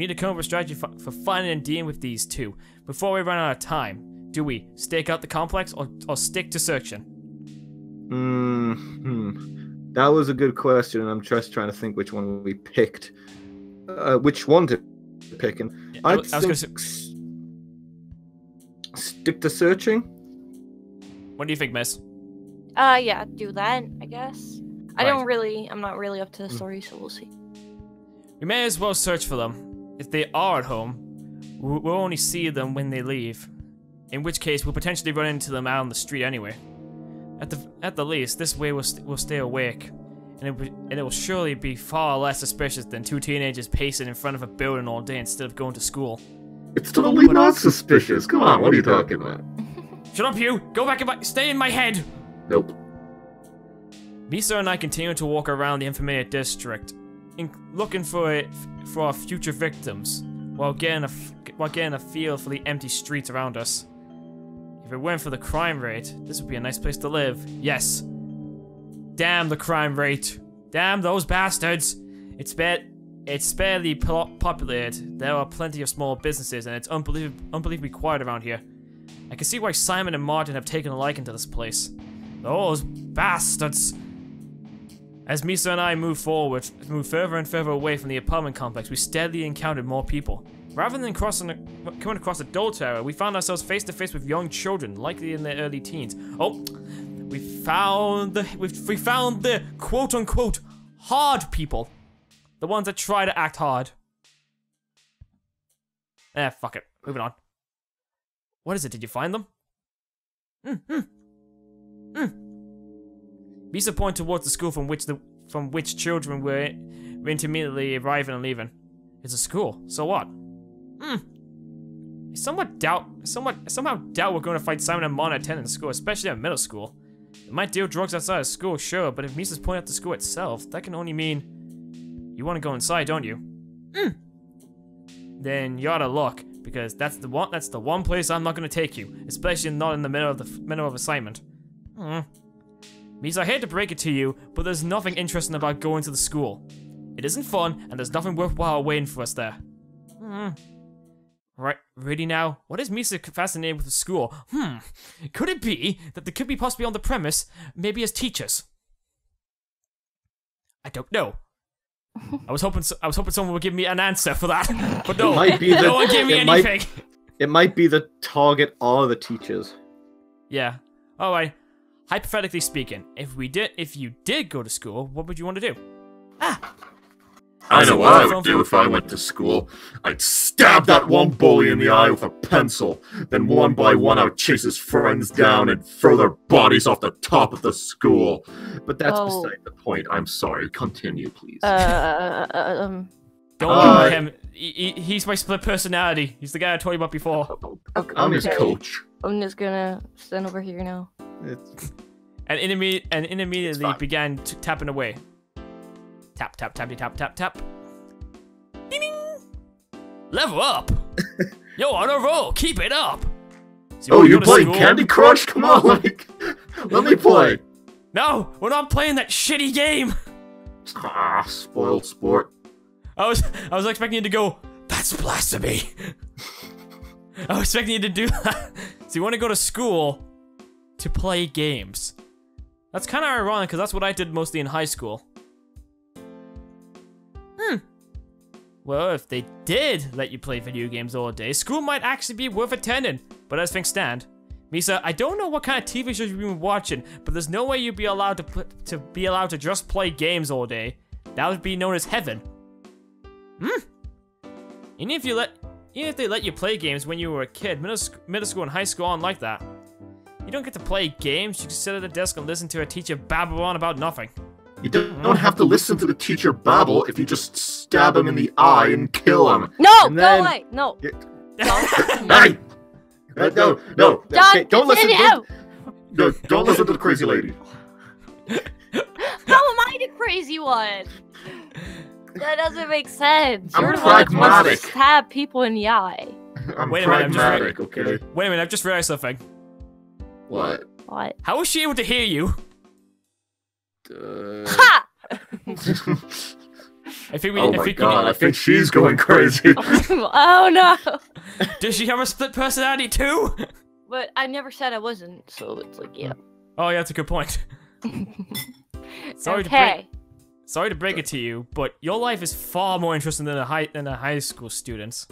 We need to come up with a strategy for, for finding and dealing with these two before we run out of time. Do we stake out the complex or, or stick to searching? Hmm. hmm. That was a good question, and I'm just trying to think which one we picked. Uh, which one to pick? And Yeah, I I was- I gonna think s- stick to searching. What do you think, Miss? Uh, yeah, do that, I guess. I don't really, I'm not really up to the Mm. story, so we'll see. We may as well search for them. If they are at home, we- we'll only see them when they leave. In which case, we'll potentially run into them out on the street anyway. At the at the least, this way we'll, st- we'll stay awake, and it, will- and it will surely be far less suspicious than two teenagers pacing in front of a building all day instead of going to school. It's totally not suspicious. Come on, what are you talking about? Shut up, you! Go back in my- stay in my head! Nope. Misa and I continue to walk around the unfamiliar district, in- looking for it, for our future victims, while getting a while getting a feel for the empty streets around us. If it weren't for the crime rate, this would be a nice place to live. Yes. Damn the crime rate. Damn those bastards. It's bad. It's barely po- populated. There are plenty of small businesses, and it's unbelievably, unbelievably quiet around here. I can see why Simon and Martin have taken a liking to this place. Those bastards. As Misa and I moved forward, move further and further away from the apartment complex, we steadily encountered more people. Rather than crossing, a, coming across a adult area, we found ourselves face to face with young children, likely in their early teens. Oh, we found the we, we found the quote unquote hard people, the ones that try to act hard. Eh, fuck it. Moving on. What is it? Did you find them? Mm, mm, mm. Misa pointed towards the school from which the from which children were, were intermittently arriving and leaving. It's a school. So what? Hmm. I somewhat doubt, somewhat, somehow doubt we're going to find Simon and Mona attending school, especially at middle school. They might deal drugs outside of school, sure, but if Misa's pointing at the school itself, that can only mean you want to go inside, don't you? Hmm. Then you ought to look, because that's the one. That's the one place I'm not going to take you, especially not in the middle of the middle of assignment. Hmm. Misa, I hate to break it to you, but there's nothing interesting about going to the school. It isn't fun, and there's nothing worthwhile waiting for us there. Hmm. Right, ready now? What is Misa fascinated with the school? Hmm. Could it be that they could be possibly on the premise, maybe as teachers? I don't know. I was hoping so, I was hoping someone would give me an answer for that, but no, It might be no the- one gave me it might- anything. It might be the target are the teachers. Yeah. All right. Hypothetically speaking, if we did, if you did go to school, what would you want to do? Ah. I know what I would do if I went to school. I'd stab that one bully in the eye with a pencil. Then one by one, I would chase his friends down and throw their bodies off the top of the school. But that's Oh. beside the point. I'm sorry. Continue, please. Uh, um, Don't Uh, worry about him. He, he- he's my split personality. He's the guy I told you about before. okay, I'm his coach. I'm just gonna stand over here now. It's, And, imme- and immediately fine. began t- tapping away. Tap, tap, tappy, tap, tap, tap. Ding, ding. Level up. Yo, on a roll. Keep it up. So Oh, you're playing school? Candy Crush? Come on, like, let me play. No, we're not playing that shitty game. Ah, spoiled sport. I was I was expecting you to go, that's blasphemy. I was expecting you to do that. So you want to go to school to play games. That's kind of ironic because that's what I did mostly in high school. Hmm. Well, if they did let you play video games all day, school might actually be worth attending. But as things stand, Misa, I don't know what kind of TV shows you've been watching, but there's no way you'd be allowed to to be allowed to just play games all day. That would be known as heaven. Hmm. Even if you let, even if they let you play games when you were a kid, middle, middle school and high school aren't like that. You don't get to play games. You just sit at a desk and listen to a teacher babble on about nothing. You don't don't have to listen to the teacher babble if you just stab him in the eye and kill him. No, And go then- away. No. Yeah. Hey! Uh, no, no, John, okay, don't listen. continue. Don't, no, don't listen to the crazy lady. How am I the crazy one? That doesn't make sense. I'm You're the one that wants pragmatic. to stab people in the eye. I'm Wait a minute, I'm just pragmatic, okay? Wait a minute, I've just realized something. What? What? How was she able to hear you? uh, Ha! I think we. Oh I my think god, I think she's going crazy. oh no! does she have a split personality too? But I never said I wasn't, so it's like yeah. Oh yeah, that's a good point. Sorry to okay. Sorry to break it to you, but your life is far more interesting than a high than a high school student's.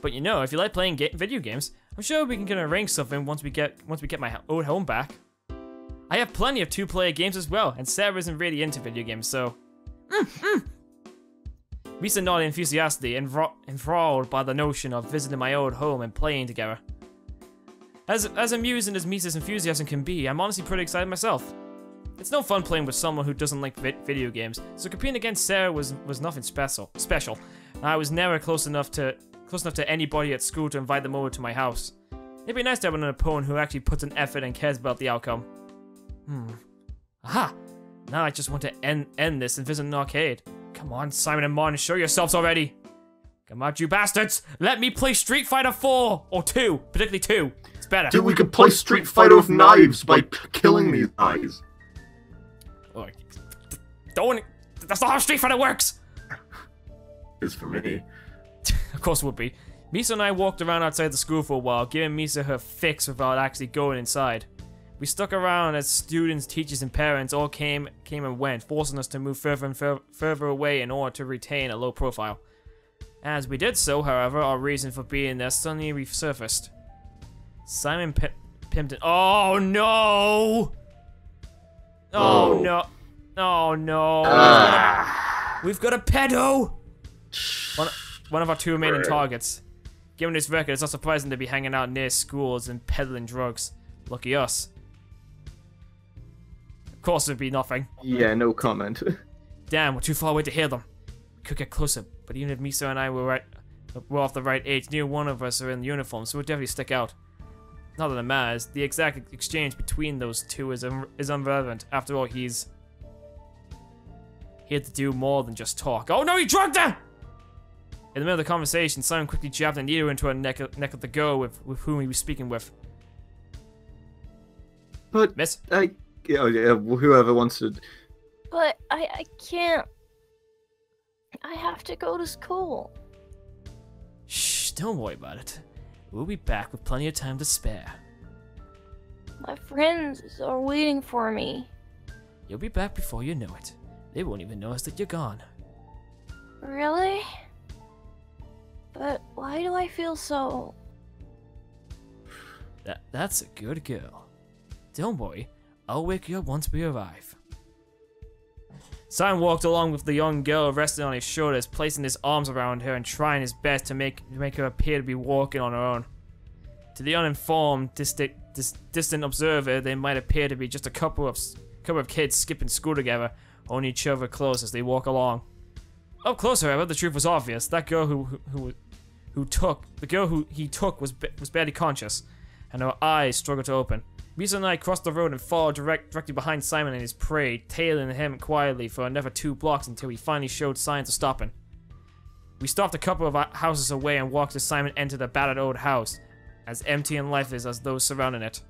But you know, if you like playing ga- video games, I'm sure we can get arrange something once we get once we get my old home back. I have plenty of two-player games as well, and Sarah isn't really into video games, so. Mm, mm. Misa nodded enthusiastically, enthra- enthralled by the notion of visiting my old home and playing together. As as amusing as Misa's enthusiasm can be, I'm honestly pretty excited myself. It's no fun playing with someone who doesn't like vi- video games, so competing against Sarah was was nothing special. Special. I was never close enough to close enough to anybody at school to invite them over to my house. It'd be nice to have an opponent who actually puts an effort and cares about the outcome. Hmm. Aha! Now I just want to end end this and visit an arcade. Come on, Simon and Martin, show yourselves already. Come out, you bastards! Let me play Street Fighter 4 or 2, particularly 2. It's better. Dude, we could play Street Fighter with knives by p- killing these guys. Oh, Don't. That's not how Street Fighter works. It's for me. Of course it would be. Misa and I walked around outside the school for a while, giving Misa her fix without actually going inside. We stuck around as students, teachers, and parents all came came and went, forcing us to move further and fur- further away in order to retain a low profile. As we did so, however, our reason for being there suddenly resurfaced. Simon P- Pimpton. Oh no! Oh Oh. no! Oh no! Ah. We've got a pedo! One, one of our two remaining Right. targets. Given this record, it's not surprising to be hanging out near schools and peddling drugs. Lucky us. Of course, it'd be nothing. Yeah, no comment. Damn, we're too far away to hear them. We could get closer, but even if Misa and I were right, were off the right age, neither one of us are in uniform, so we'll definitely stick out. Not that it matters. The exact exchange between those two is un- is irrelevant. After all, he's he had to do more than just talk. Oh no, he drugged her! In the middle of the conversation, Simon quickly jabbed a needle into her neck, neck of the girl with, with whom he was speaking with. But Miss? I, yeah, oh, yeah, whoever wants to. But I I can't. I have to go to school. Shh, don't worry about it. We'll be back with plenty of time to spare. My friends are waiting for me. You'll be back before you know it. They won't even notice that you're gone. Really? But why do I feel so? That that's a good girl. Don't worry, I'll wake you up once we arrive. Simon walked along with the young girl resting on his shoulders, placing his arms around her and trying his best to make make her appear to be walking on her own. To the uninformed, distant, dis, distant observer, they might appear to be just a couple of couple of kids skipping school together, holding each other close as they walk along. Up close, however, the truth was obvious. That girl who who who, who took the girl who he took was was barely conscious, and her eyes struggled to open. Misa and I crossed the road and followed direct, directly behind Simon and his prey, tailing him quietly for another two blocks until he finally showed signs of stopping. We stopped a couple of uh, houses away and walked as Simon entered a battered old house, as empty and lifeless as those surrounding it.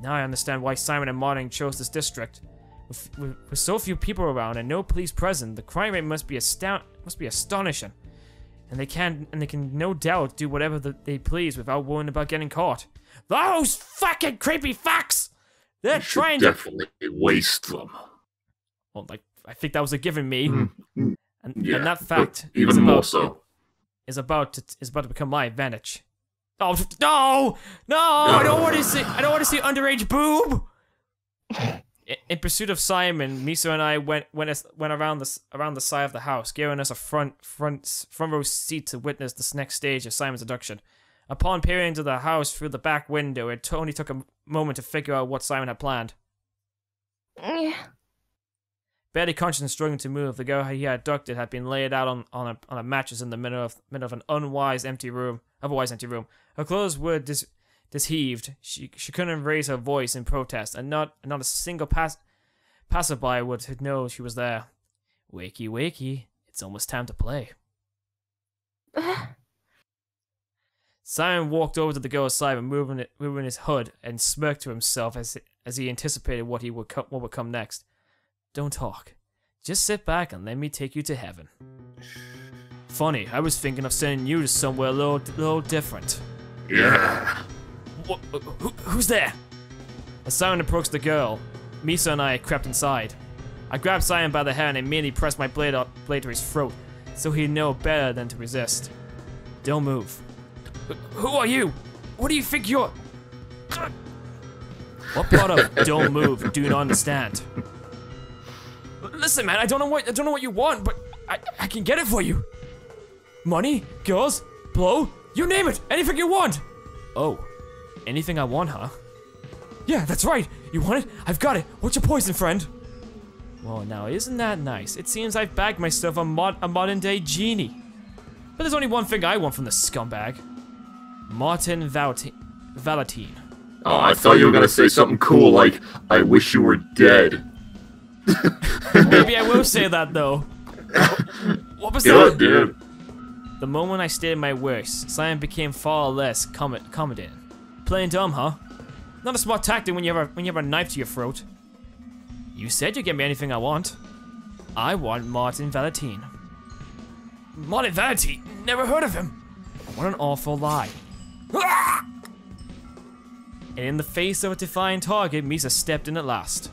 Now I understand why Simon and Martin chose this district. With, with, with so few people around and no police present, the crime rate must be astound must be astonishing, and they can and they can no doubt do whatever the, they please without worrying about getting caught. Those fucking creepy fucks! They're You should trying to. definitely waste them. Well, like I think that was a given me, Mm, and, Yeah, and that but fact is even more about, so. is about to is about to become my advantage. Oh no, no! I don't want to see. I don't want to see underage boob. In- pursuit of Simon, Misa and I went went went around the around the side of the house, giving us a front front front row seat to witness this next stage of Simon's abduction. Upon peering into the house through the back window, it only took a moment to figure out what Simon had planned. Yeah. Barely conscious and struggling to move, the girl he had abducted had been laid out on, on, a, on a mattress in the middle of, middle of an unwise empty room, otherwise empty room. Her clothes were dis, disheaved. She she couldn't raise her voice in protest, and not not a single pass, passerby would know she was there. Wakey, wakey! It's almost time to play. Simon walked over to the girl's side, moving it, moving his hood, and smirked to himself as as he anticipated what he would co- what would come next. Don't talk. Just sit back and let me take you to heaven. Funny, I was thinking of sending you to somewhere a little, little different. Yeah. Wha uh, who, who's there? As Simon approached the girl, Misa and I crept inside. I grabbed Simon by the hair and immediately pressed my blade, up, blade to his throat, so he'd know better than to resist. Don't move. Who are you? What do you think you're? What part of "don't move" do you not understand? Listen, man, I don't know what I don't know what you want, but I, I can get it for you. Money, girls, blow, you name it, anything you want. Oh, anything I want, huh? Yeah, that's right. You want it? I've got it. What's your poison, friend? Well, now isn't that nice? It seems I've bagged myself a, mod a modern day genie. But there's only one thing I want from this scumbag. Martin Valti Valentine. Oh, I thought you were gonna say something cool like, I wish you were dead. Maybe I will say that though. What was Good, that? dude. The moment I stated my worst, Simon became far less com- accommodating. Playing dumb, huh? Not a smart tactic when you have a, when you have a knife to your throat. You said you'd get me anything I want. I want Martin Valentine. Martin Valentine? Never heard of him. What an awful lie. And in the face of a defiant target, Misa stepped in at last.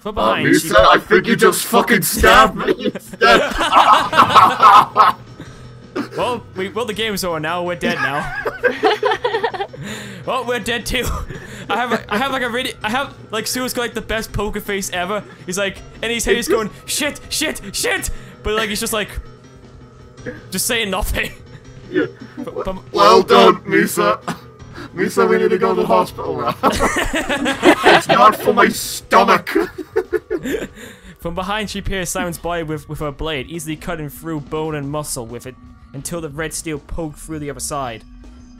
From Uh, behind, she- Misa, I think you just fucking stabbed me instead. Well, we well the game's over now. We're dead now. well, we're dead too. I have a, I have like a really I have like Sue's got like the best poker face ever. He's like and he's he's going shit shit shit, but like he's just like just saying nothing. Yeah. But- but- Well done, Misa. Misa, we need to go to the hospital now. it's not for my stomach. From behind, she pierced Simon's body with, with her blade, easily cutting through bone and muscle with it until the red steel poked through the other side.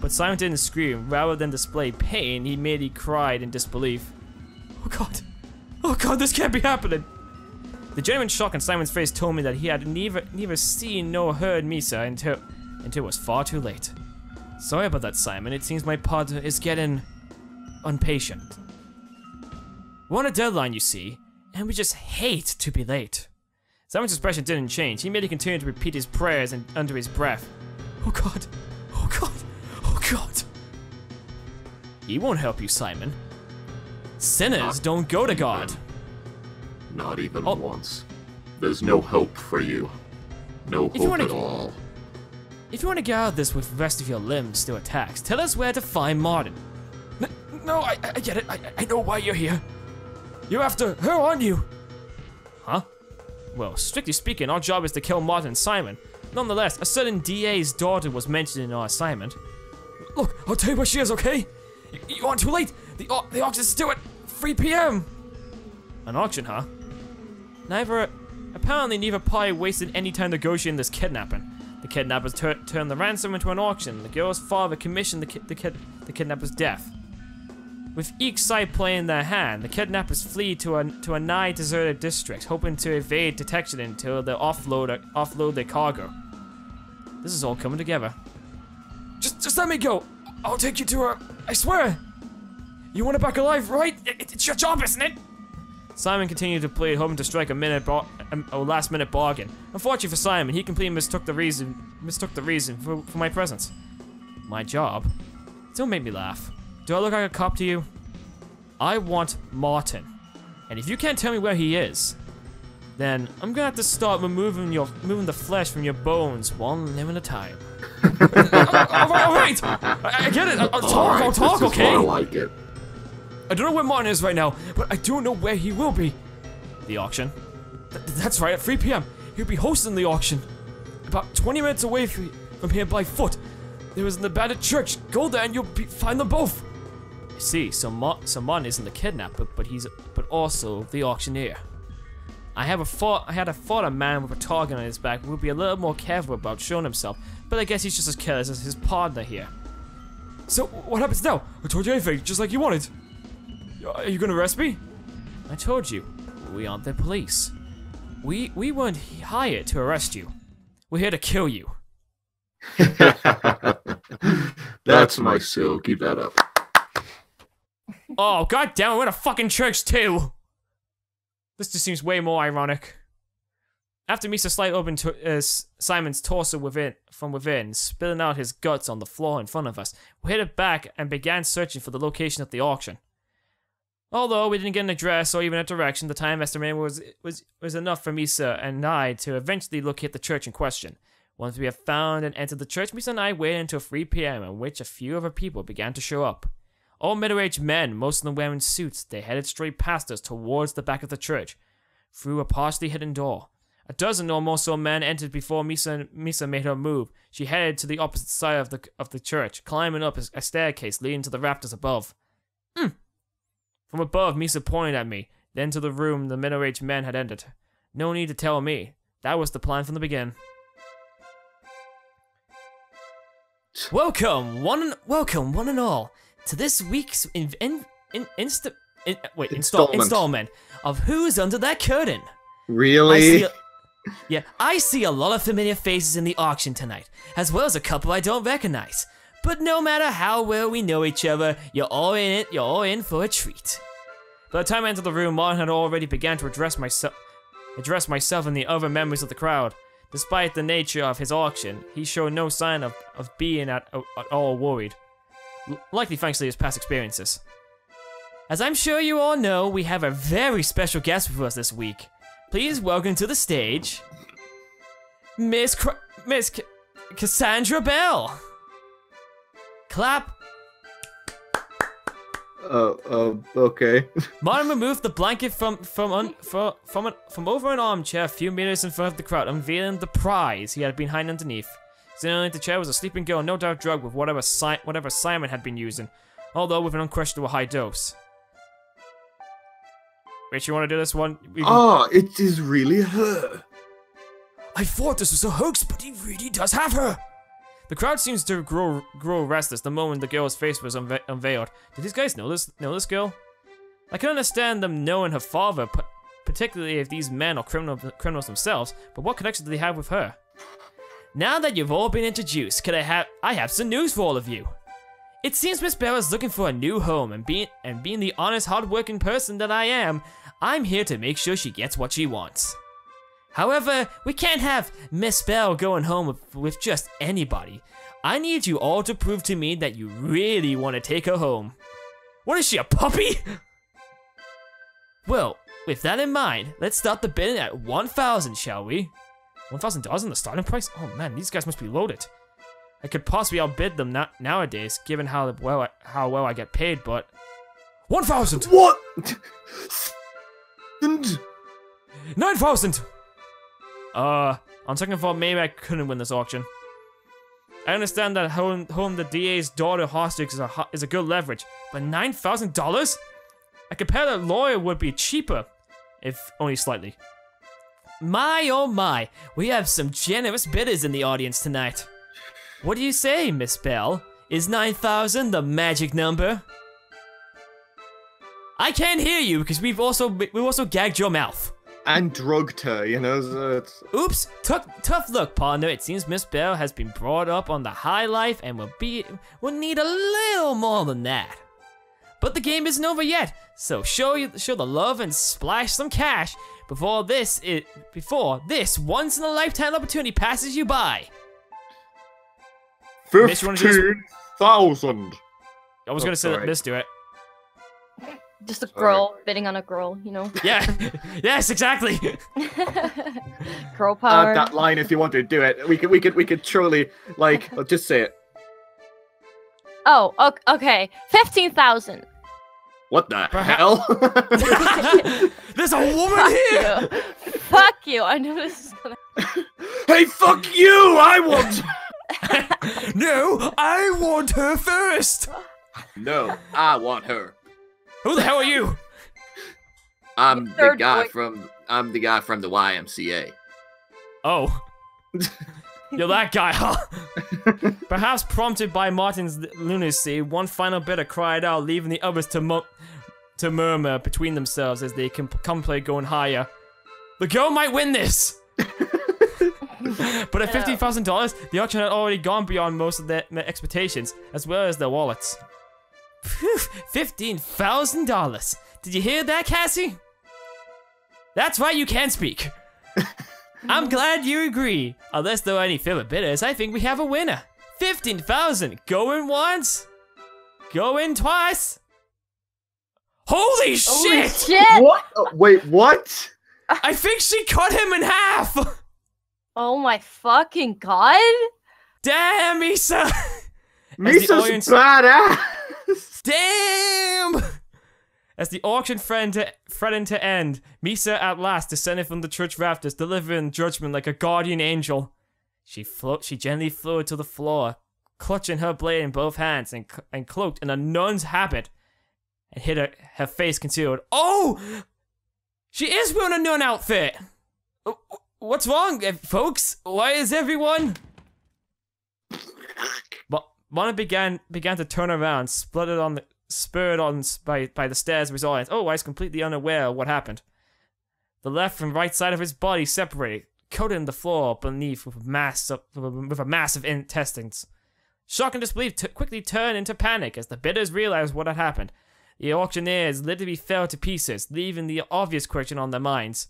But Simon didn't scream. Rather than display pain, he merely cried in disbelief. Oh god. Oh god, this can't be happening. The genuine shock on Simon's face told me that he had neither neither seen nor heard Misa until until it was far too late. Sorry about that, Simon. It seems my partner is getting impatient. We're on a deadline, you see, and we just hate to be late. Simon's expression didn't change. He merely continued to repeat his prayers and under his breath. Oh god! Oh god! God! He won't help you, Simon. Sinners don't go to God. Not even Oh. once. There's no hope for you. No If you hope wanna- at all. If you want to get out of this with the rest of your limbs still attached, tell us where to find Martin. N- no, I, I get it. I, I know why you're here. You're after her, aren't you? Huh? Well, strictly speaking, our job is to kill Martin and Simon. Nonetheless, a certain DA's daughter was mentioned in our assignment. Look, I'll tell you where she is, okay? You, you aren't too late. The, au- the auction's still at 3 p.m. An auction, huh? Neither. Apparently, neither party wasted any time negotiating this kidnapping. The kidnappers tur- turned the ransom into an auction. The girl's father commissioned the, ki- the, kid- the kidnapper's death. With each side playing their hand, the kidnappers flee to a to a nigh deserted district, hoping to evade detection until they offload offload their cargo. This is all coming together. Just let me go. I'll take you to her. I swear. You want it back alive, right? It- it's your job, isn't it? Simon continued to play, hoping to strike a minute um, a last minute bargain. Unfortunately for Simon, he completely mistook the reason mistook the reason for, for my presence. My job? Don't make me laugh. Do I look like a cop to you? I want Martin. And if you can't tell me where he is, then I'm gonna have to start removing your moving the flesh from your bones one limb at a time. Alright, alright! I, I get it. I'll, I'll talk, I'll talk, this is okay? more like it. I don't know where Martin is right now, but I do know where he will be. The auction? Th- that's right, at 3 p.m. He'll be hosting the auction. About 20 minutes away from here by foot. There is an abandoned church. Go there and you'll be- find them both. I see, so, Ma- so Martin isn't the kidnapper, but he's but also the auctioneer. I have a thought. I had a thought a man with a target on his back would be a little more careful about showing himself, but I guess he's just as careless as his partner here. So what happens now? I told you everything, just like you wanted. Are you gonna arrest me? I told you, we aren't the police. We we weren't hired to arrest you. We're here to kill you. That's my seal. Keep that up. Oh god damn it, we're in a fucking church too. This just seems way more ironic. After Misa slightly opened uh, Simon's torso within, from within, spilling out his guts on the floor in front of us, we headed back and began searching for the location of the auction. Although we didn't get an address or even a direction, the time estimated was was was enough for Misa and I to eventually locate the church in question. Once we had found and entered the church, Misa and I waited until 3 p.m., in which a few of our people began to show up. All middle-aged men, most of them wearing suits, they headed straight past us towards the back of the church, through a partially hidden door. A dozen or more so men entered before Misa, Misa made her move. She headed to the opposite side of the of the church, climbing up a, staircase leading to the rafters above. Hmm. From above, Misa pointed at me, then to the room the middle-aged men had entered. No need to tell me. That was the plan from the beginning. Welcome, one and welcome, one and all, to this week's in, in, in, insta, in wait install, Installment. of Who's Under That Curtain. Really? see a, yeah, I see a lot of familiar faces in the auction tonight, as well as a couple I don't recognize. But no matter how well we know each other, you're all in it. You're all in for a treat. By the time I entered the room, Martin had already begun to address myself, address myself and the other members of the crowd. Despite the nature of his auction, he showed no sign of, of being at, at all worried, likely thanks to his past experiences. As I'm sure you all know, we have a very special guest with us this week. Please welcome to the stage, Miss Cr- Miss C- Cassandra Bell. Clap. Uh, uh, okay. Martin removed the blanket from from un, from from, an, from over an armchair a few meters in front of the crowd, unveiling the prize he had been hiding underneath. Sitting the chair was a sleeping girl, no doubt drugged with whatever si- whatever Simon had been using, although with an unquestionable high dose. Rich, you want to do this one? Ah, it is really her. I thought this was a hoax, but he really does have her. The crowd seems to grow grow restless the moment the girl's face was unve- unveiled. Did these guys know this know this girl? I can understand them knowing her father, particularly if these men are criminal criminals themselves. But what connection do they have with her? Now that you've all been introduced, could I have I have some news for all of you. It seems Miss Bell is looking for a new home, and being and being the honest, hardworking person that I am, I'm here to make sure she gets what she wants. However, we can't have Miss Bell going home with, with just anybody. I need you all to prove to me that you really want to take her home. What is she, a puppy? Well, with that in mind, let's start the bidding at 1,000, shall we? $1,000 in the starting price? Oh man, these guys must be loaded. I could possibly outbid them na- nowadays, given how well I, how well I get paid, but 1,000! What? and 9,000! Uh, on second thought, maybe I couldn't win this auction. I understand that home, home the DA's daughter hostage is a, is a good leverage, but $9,000? I compare that lawyer would be cheaper, if only slightly. My oh my, we have some generous bidders in the audience tonight. What do you say, Miss Bell? Is 9,000 the magic number? I can't hear you because we've also we've also gagged your mouth. and drugged her, you know. So it's Oops, tough, tough look, partner. It seems Miss Bell has been brought up on the high life and will be will need a little more than that. But the game isn't over yet, so show you show the love and splash some cash before this it before this once in a lifetime opportunity passes you by. Miss, you wanna do this- Fifteen thousand. I was Oh, gonna say that sorry. Miss do it. Just a Sorry. girl bidding on a girl, you know. Yeah, yes, exactly. girl power. add that line if you want to do it. We could, we could, we could surely like just say it. oh, ok- okay. Fifteen thousand. What the Perha- hell? There's a woman here. Fuck you! I knew this was gonna. hey, fuck you! I want. no, I want her first. no, I want her. Who the hell are you? I'm the guy boy. from. I'm the guy from the YMCA. Oh. You're that guy, huh? Perhaps prompted by Martin's lunacy, one final bidder cried out, leaving the others to mu- to murmur between themselves as they com- contemplate going higher. The girl might win this! but at Yeah. $15,000, the auction had already gone beyond most of their, their expectations, as well as their wallets. Phew, $15,000. Did you hear that, Cassie? That's right, you can speak. I'm glad you agree. Unless there are any further bidders, I think we have a winner. 15,000. Going once. Going twice. Holy Holy shit! shit! What? Oh, wait, what? I think she cut him in half! Oh my fucking god! Damn, Isa! As the Misa's audience- badass. Damn! As the auction threatened to end, Misa at last descended from the church rafters, delivering judgment like a guardian angel. She flo- she gently floated to the floor, clutching her blade in both hands and, and cloaked in a nun's habit, and hid her, her face concealed. Oh! She is wearing a nun outfit! What's wrong, eh, folks? Why is everyone... But Mona began began to turn around, spluttered on the spurred on by by the stairs of his audience. Oh, I was completely unaware of what happened. The left and right side of his body separated, coating the floor beneath with a mass of, with a mass of intestines. Shock and disbelief quickly turned into panic as the bidders realized what had happened. The auctioneers literally fell to pieces, leaving the obvious question on their minds: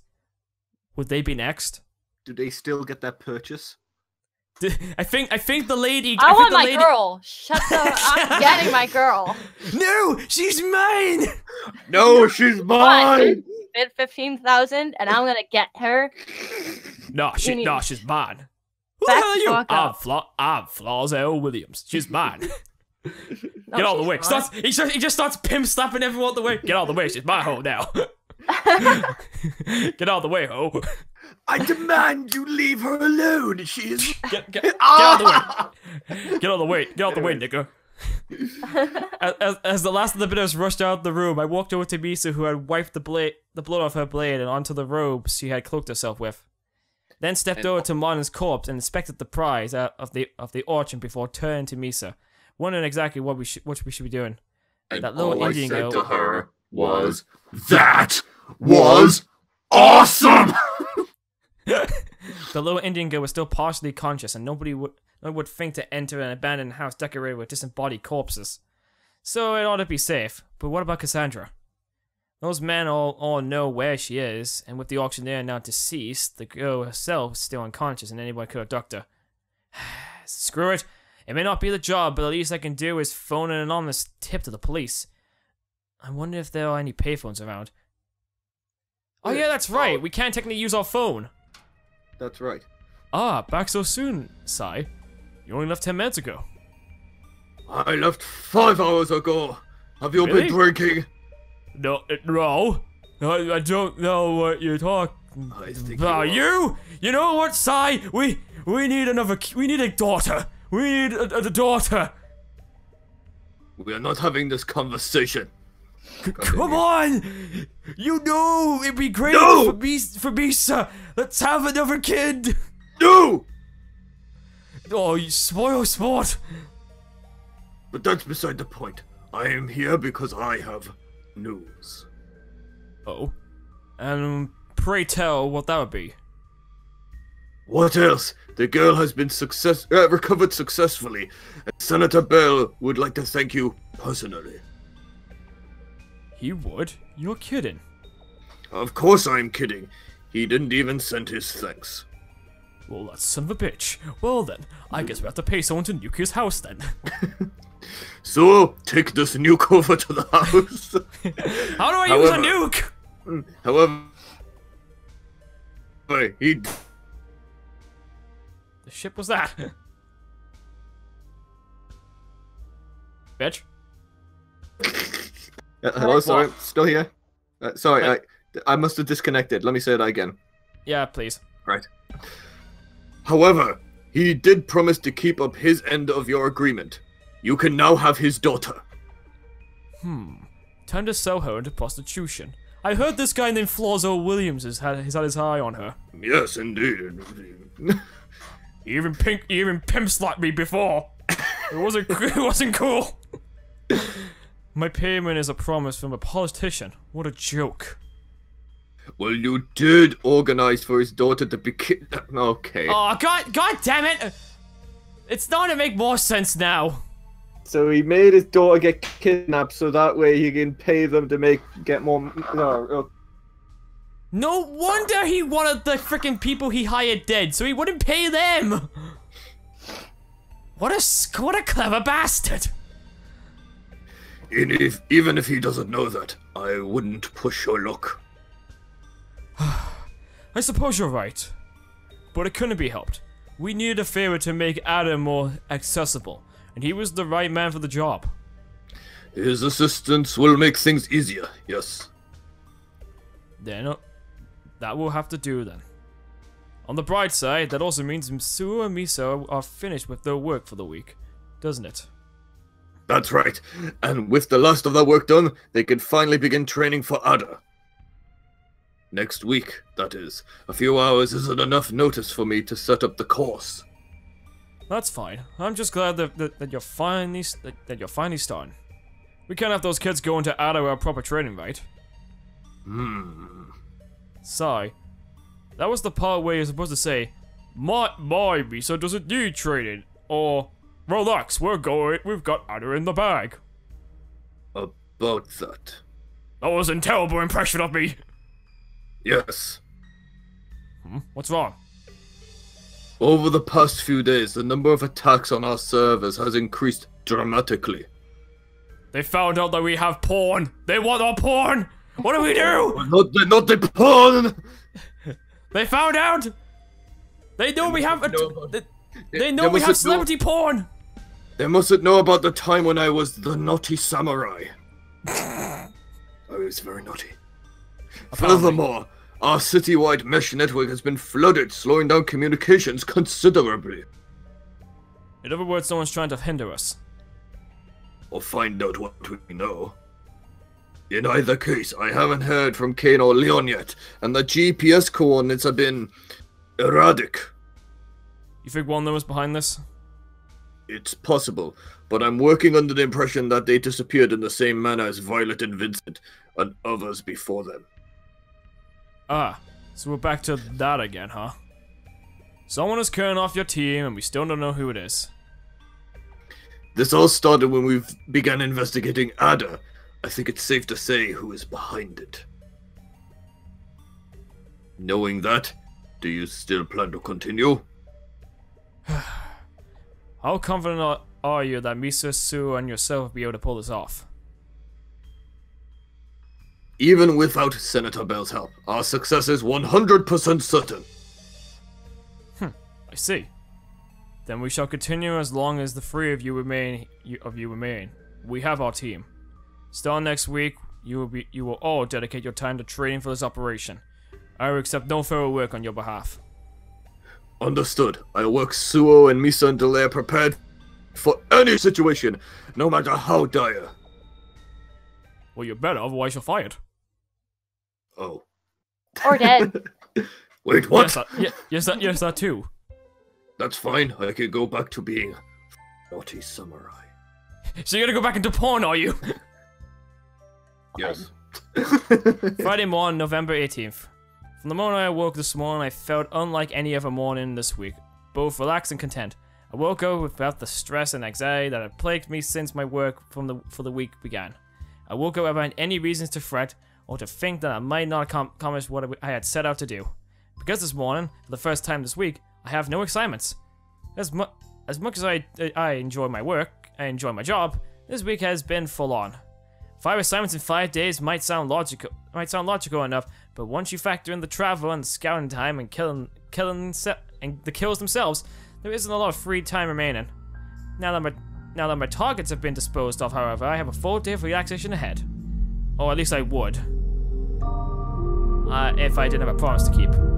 Would they be next? Do they still get their purchase? D- I think I think the lady. I, think want the my lady, girl. Shut up! I'm getting my girl. No, she's mine. No, she's mine. Bid fifteen thousand, and I'm gonna get her. No, she, need- no, she's mine. Who Back the hell are you? I'm, up. Fla- I'm Flazell Williams. She's mine. No, Get out of the way. Starts, he, just, he just starts pimp slapping everyone out the way. Get out of the way. She's my hoe now. Get out of the way, hoe. I demand you leave her alone. She is. Get, get, get ah! out of the way. Get out of the way. Get out of the way, nigga. as, as, as the last of the bidders rushed out of the room, I walked over to Misa, who had wiped the blade, the blood off her blade, and onto the robes she had cloaked herself with. Then stepped over to Mon's corpse and inspected the prize out of the of the auction before turning to Misa, wondering exactly what we should what we should be doing. And That little all Indian I said girl- to her was, "That was The little Indian girl was still partially conscious, and nobody would nobody would think to enter an abandoned house decorated with disembodied corpses. So it ought to be safe. But what about Cassandra? Those men all, all know where she is, and with the auctioneer now deceased, the girl herself is still unconscious, and anyone could abduct her. Screw it. It may not be the job, but the least I can do is phone an anonymous tip to the police. I wonder if there are any payphones around. Oh yeah, that's right. We can't technically use our phone. That's right. Ah, back so soon, Sai. You only left ten minutes ago. I left five hours ago. Have you Really? been drinking? No, uh, no. I, I don't know what you're talking about. you You, you know what, Sai? We we need another. We need a daughter. We need a, a daughter. We are not having this conversation. Come on! You know it'd be great No! for me, for sir. Let's have another kid. No! Oh, you spoil sport. But that's beside the point. I am here because I have news. Oh, and pray tell what that would be. What else? The girl has been success uh, recovered successfully, and Senator Bell would like to thank you personally. He would. You're kidding. Of course I'm kidding. He didn't even send his thanks. Well, that's son of a bitch. Well then, I guess we have to pay someone to nuke his house then. So, take this nuke over to the house. How do I use a nuke? Mm, however, he The ship was that? bitch. Uh, hello, sorry, What? still here. Uh, sorry, I, I must have disconnected. Let me say that again. Yeah, please. Right. However, he did promise to keep up his end of your agreement. You can now have his daughter. Hmm. Time to Soho into prostitution. I heard this guy named Flozzo Williams has had, has had his eye on her. Yes, indeed. He even pink, he even pimp slapped me before. It wasn't, it wasn't cool. My payment is a promise from a politician. What a joke. well, you did organize for his daughter to be kidnapped. Okay. Oh god, god damn it! It's starting to make more sense now. So he made his daughter get kidnapped so that way he can pay them to make get more. No, No wonder he wanted the freaking people he hired dead, so he wouldn't pay them. What a what a clever bastard. And if, even if he doesn't know that, I wouldn't push your luck. I suppose you're right, but it couldn't be helped. We needed a favor to make Adam more accessible, and he was the right man for the job. His assistance will make things easier, yes. Then uh, that will have to do then. On the bright side, that also means Msuo and Misa are finished with their work for the week, doesn't it? That's right. And with the last of that work done, they can finally begin training for Ada. Next week, that is. A few hours isn't enough notice for me to set up the course. That's fine. I'm just glad that, that, that you're finally that, that you're finally starting. We can't have those kids going to Ada without proper training, right? Hmm. Sigh. That was the part where you're supposed to say, "My my Miso doesn't need training," or "Relax, we're going. We've got Ada in the bag." About that. That was a terrible impression of me. Yes. Hmm? What's wrong? Over the past few days, the number of attacks on our servers has increased dramatically. They found out that we have porn. They want our porn. What do we do? Not the, not the porn! They found out. They know we have. A, know they, they know we have celebrity porn. They mustn't know about the time when I was the naughty samurai. I was very naughty. Furthermore, our citywide mesh network has been flooded, slowing down communications considerably. In other words, someone's trying to hinder us. Or find out what we know. In either case, I haven't heard from Kane or Leon yet, and the GPS coordinates have been erratic. You think one of them was behind this? It's possible, but I'm working under the impression that they disappeared in the same manner as Violet and Vincent, and others before them. Ah, so we're back to that again, huh? Someone is killing off your team, and we still don't know who it is. This all started when we began investigating Ada. I think it's safe to say who is behind it. Knowing that, do you still plan to continue? How confident are- you that Misa, Su, and yourself will be able to pull this off? Even without Senator Bell's help, our success is 100% certain. Hmm, I see. Then we shall continue as long as the three of you remain. You, of you remain. We have our team. Starting next week, you will be. You will all dedicate your time to training for this operation. I will accept no further work on your behalf. Understood. I'll work Suoh and Misa until they are prepared for any situation, no matter how dire. Well, you're better, otherwise you're fired. Oh. Or dead. Wait, what? Yes, that, yeah, yes, that, yes, that too. That's fine. I can go back to being naughty samurai. So you're gonna go back into porn, are you? Yes. Friday morning, November 18th. From the moment I awoke this morning, I felt unlike any other morning this week, both relaxed and content. I woke up without the stress and anxiety that had plagued me since my work from the for the week began. I woke up without any reasons to fret or to think that I might not accom- accomplish what I had set out to do. Because this morning, for the first time this week, I have no excitements. As, mu- as much as I, I enjoy my work, I enjoy my job, this week has been full on. Five assignments in five days might sound logical, might sound logical enough, but once you factor in the travel and scouting time and killing, killing and the kills themselves, there isn't a lot of free time remaining. Now that my, now that my targets have been disposed of, however, I have a full day of relaxation ahead, or at least I would, uh, if I didn't have a promise to keep.